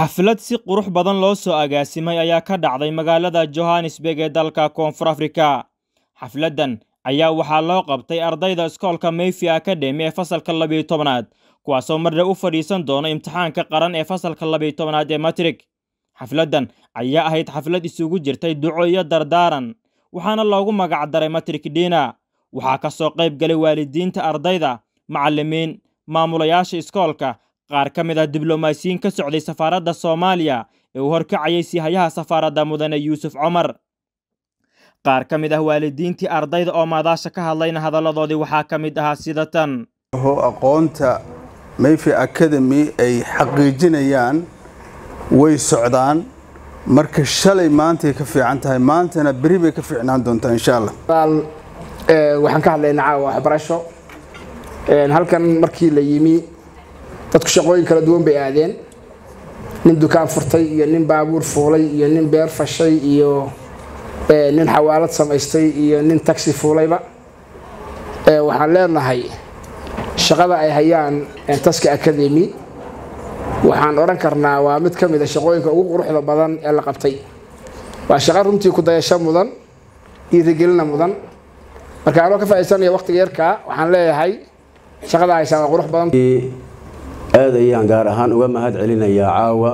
xaflad si qurux badan loo soo agaasimay ayaa ka dhacday magaalada johannesburg ee dalka koonfur afrika. Xafladdan ayaa waxaa loo qabtay ardayda iskoolka mayfi academy ee fasalka labiyo tobanaad kuwaasoo marna u fadhiisan doona imtixaanka qaran ee fasalka labiyo tobanaad ee matrig xafladdan ayaa ahayd xaflad isugu jirtay duco iyo dardaaran waxaana loogu magac daray matrik diina. Waxaa ka soo qayb galay waalidiinta ardayda macallimiin maamulayaasha iskoolka qaar ka mid ah diblomaasiyiin ka socday safaaradda soomaaliya ee uu horkacayay siihayaha safaaradda mudane yuusuf cumar. Qaar ka mid ah waalidiintii ardayda oo maadaasha ka hadlayna hadalladoodii waxaa ka mid ahaa sida tan. Aqoonta mayfi academy ay xaqiijinayaan way socdaan marka shalay maantay ka fiican tahay maantana beri bay ka fiicnaan doontaa insha allah waxaan ka hadlaynaa caawa waxbarasho. Halkan markii la yimi dadku shaqooyin kala duwan bay aadeen. Nin dukaan furtay iyo nin baabuur fuulay iyo nin beer fashay iyo nin xawaalad samaystay iyo nin taxi fuulayba. Waxaan leenahay shaqada ay hayaan taska academy. Waxaan odhan karnaa waa mid ka mid a shaqooyinka ugu quruxda badan ee la qabtay. Waa shaqo runtii ku dayasho mudan dhiirigelina mudan. Marka anoo ka faaidsanaya waqtiga yarkaa waxaan leeyahay shaqada haysaa waa qurux badan aad ayaan gaar ahaan uga mahad celinayaa caawa.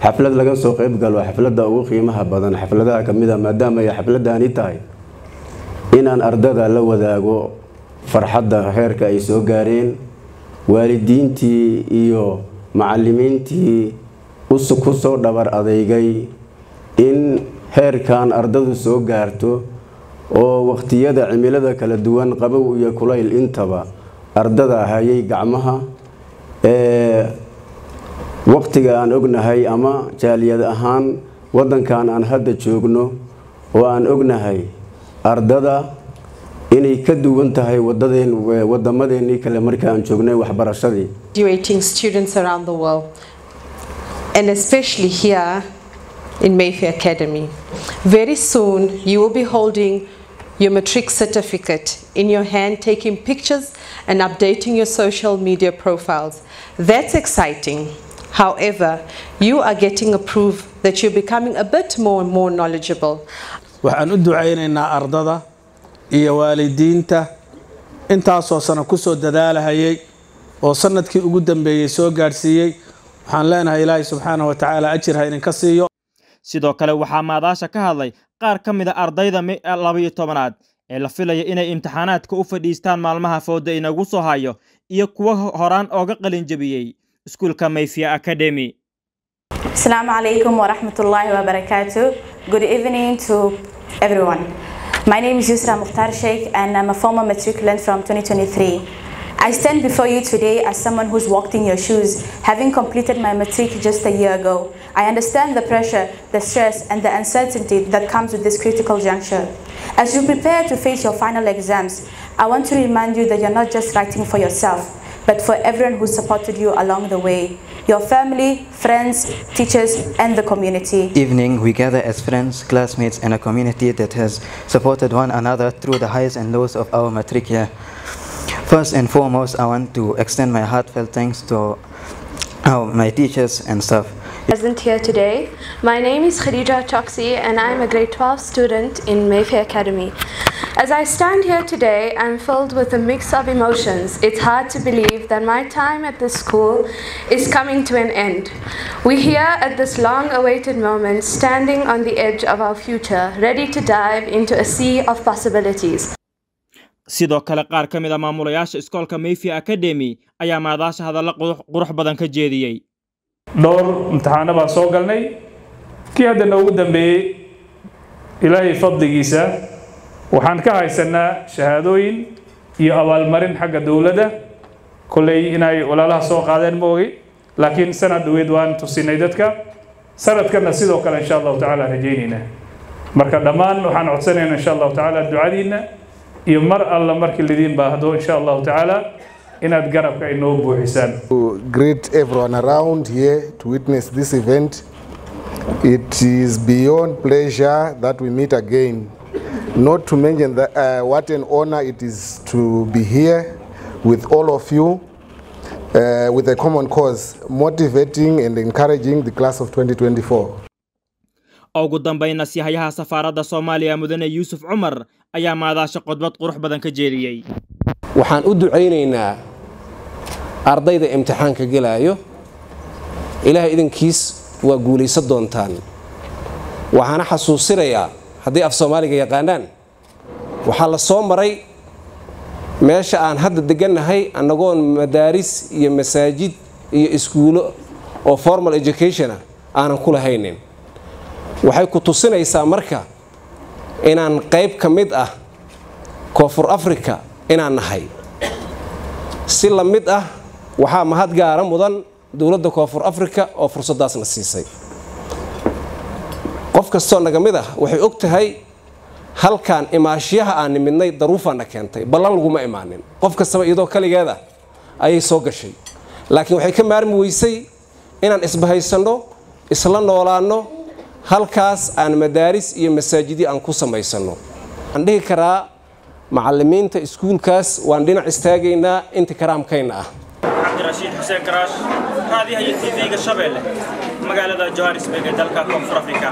Xaflad laga soo qayb galo xafladda ugu qiimaha badan xafladaha ka mid a maadaama ay xafladdaani tahay inaan ardada la wadaago farxadda heerka ay soo gaareen waalidiintii iyo macallimiintii ku soo dhabar adeygay in heerkan ardadu soo gaarto oo waqtiyada cimilada kala duwan qabow iyo kulayl intaba ardada hayay gacmaha waqtiga aan ognahay ama jaaliyad ahaan wadankan aan hadda joogno oo aan ognahay ardada inay ka duwan tahay wadamadeenii kale markaan joognay waxbarashadii graduating students around the world and especially here in Mayfair Academy. Very soon you will be holding your matric certificate in your hand, taking pictures and updating your social media profiles. That's exciting. However, you are getting a proof that you're becoming a bit more and more knowledgeable. waxaan u ducaynaynaa ardada iyo waalidiinta intaasoo sano ku soo dadaalahayay oo sannadkii ugu dambeeyey soo gaadhsiiyey waxaan leenahay ilaahay subxaana wa tacaala ajir ha idinka siiyo sidoo kale waxaa maadaasha ka hadlay qaar ka mid a ardayda labayo tobanaad ee la filaya inay imtixaanaadka u fadhiistaan maalmaha fooda inagu soo hayo iyo kuwa horaan ooga qalin jebiyey iskuulka mayfiya academy Assalamu alaikum wa rahmatullahi wa barakatuh. Good evening to everyone. My name is Yusra Mukhtar Sheikh and I'm a former matriculant from 2023. I stand before you today as someone who's walked in your shoes, having completed my matric just a year ago. I understand the pressure, the stress, and the uncertainty that comes with this critical juncture. As you prepare to face your final exams, I want to remind you that you're not just writing for yourself, but for everyone who supported you along the way your family, friends, teachers, and the community. Evening, we gather as friends, classmates, and a community that has supported one another through the highs and lows of our matric year. First and foremost, I want to extend my heartfelt thanks to our, my teachers and staff. Present here today. My name is Khadija Choksi and I'm a grade 12 student in Mayfair Academy. As I stand here today, I'm filled with a mix of emotions. It's hard to believe that my time at this school is coming to an end. We're here at this long awaited moment, standing on the edge of our future, ready to dive into a sea of possibilities. Sidoo kale qaar ka mid a maamulayaasha iskoolka mayfi academy ayaa maadaasha hadalla qurux badan ka jeediyey dhowr imtixaano baan soo galnay. Kii hadda noogu dambeeyey ilaahay fadligiisa waxaan ka haysanaa shahaadooyin iyo abaalmarin xagga dowladda. Kolley inay walaalaha soo qaadeen ma ogi laakiin sanad dhaweyd waan tusinay dadka. Sanadkanna sidoo kale insha allahu tacaala rajaynaynaa. Marka dhammaan waxaan codsanaynaa insha allahu tacaala ducadiinna iyo mar alla markii lidiin baahdo insha allahu tacaala inaad garabka inoo buuxisaan. Greet everyone around here to witness this event. It is beyond pleasure that we meet again. Not to mention that uh, what an honor it is to be here with all of you uh, with a common cause, motivating and encouraging the class of 2024. Ugu dambayna sihayaha safaaradda soomaaliya mudane yuusuf cumar ayaa maadaasha qodbad qurux badan ka jeediyey waxaan u ducaynaynaa ardayda imtixaanka gelaayo. Ilaahay idinkiis waa guulaysan doontaan. Waxaana xasuusinayaa haddii af soomaaliga yaqaanaan waxaa la soo maray meesha aan hadda degannahay annagoon madaaris iyo masaajid iyo iskuulo oo formal educationa aanan ku lahaynin waxay ku tusinaysaa marka inaan qayb ka mid ah koonfur africa inaan nahay. Si la mid ah waxaa mahad gaara mudan dowladda koonfur africa oo fursaddaasna siisay. Qof kastoo naga mid ah waxay og tahay halkaan imaashiyaha aan nimidnay daruufaana keentay. Ballan laguma imaanin. Qof kastaba iyadoo kaligeeda ayay soo gashay. Laakiin waxay ka maarmi weysay inaan isbahaysanno isla noolaanno halkaas aan madaaris iyo masaajidyo aan ku samaysanno waxaan dhihi karaa macallimiinta iskuulkaas waan dhinac istaagaynaa inta karaamkayna ah. Cabdirashiid xuseen karaash raadiyaha iyo tv-ga shabeelle magaalada johannesburg ee dalka koonfur afrika